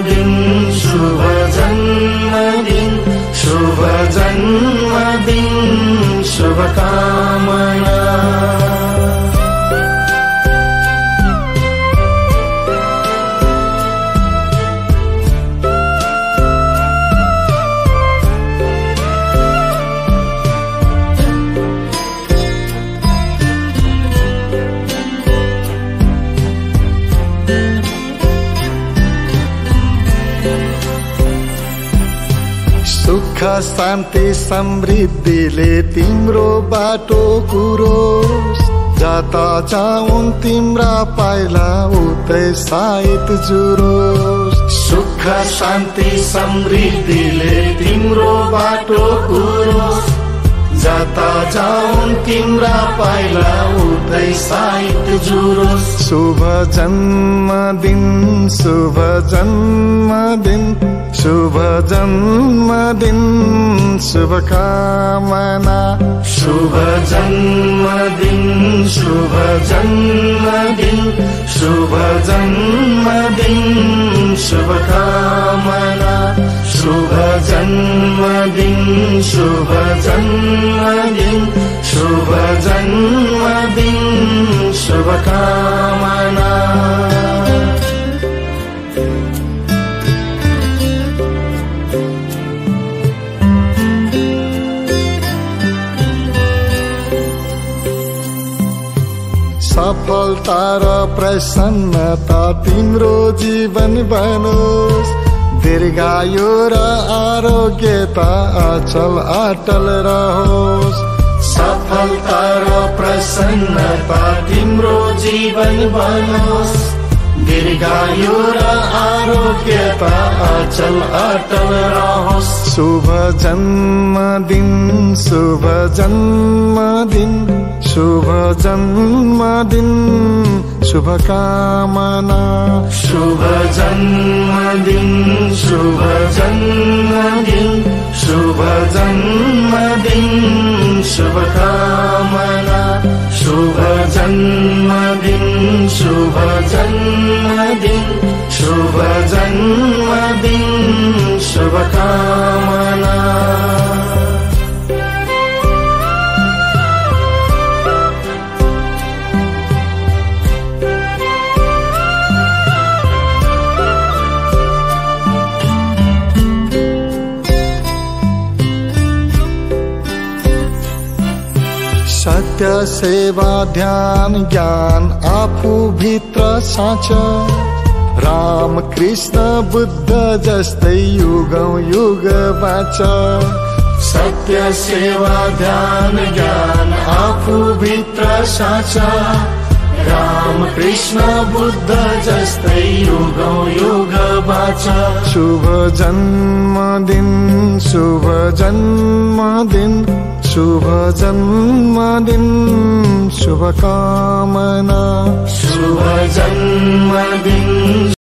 जन्मदिन शुभ जन्मदिन शुभ जन्मदिन शुभकामना सुख शान्ति समृद्धिले तिम्रो बाटो कुरोस्। जता जाउन् तिम्रा पाइला उतै साइत जुरोस्। सुख शान्ति समृद्धिले तिम्रो बाटो कुरोस्। जता जाउन् तिम्रा पाइला उतै साइत जुरोस् शुभ जन्मदिन शुभ जन्मदिन शुभ जन्मदिन शुभकामना शुभ जन्मदिन शुभ जन्मदिन शुभ जन्मदिन शुभकामना शुभ जन्मदिन शुभ जन्मदिन शुभ जन्मदिन शुभकामना। सफलता र प्रसन्नता तिम्रो जीवन बनोस्। दीर्घायु र आरोग्यता अचल अटल रहोस्। सफलता र प्रसन्नता तिम्रो जीवन बनोस्। दीर्घायु र आरोग्यता अचल अटल रहोस्। शुभ जन्मदिन शुभ जन्मदिन शुभ जन्मदिन। शुभकामना। शुभ जन्मदिन शुभ जन्मदिन शुभ जन्मदिन शुभकामना। शुभ जन्मदिन शुभ जन्मदिन शुभ जन्मदिन सत्य सेवा ध्यान ज्ञान आफू भित्र साँच। राम कृष्ण बुद्ध जस्तै युगौँ युग बाँच। सत्य सेवा ध्यान ज्ञान आफू भित्र साँचा। राम कृष्ण बुद्ध जस्तै युगौँ युग बाँच। शुभ जन्मदिन शुभ जन्मदिन। शुभजन्मदिन् शुभकामना। शुभजन्मदिन्।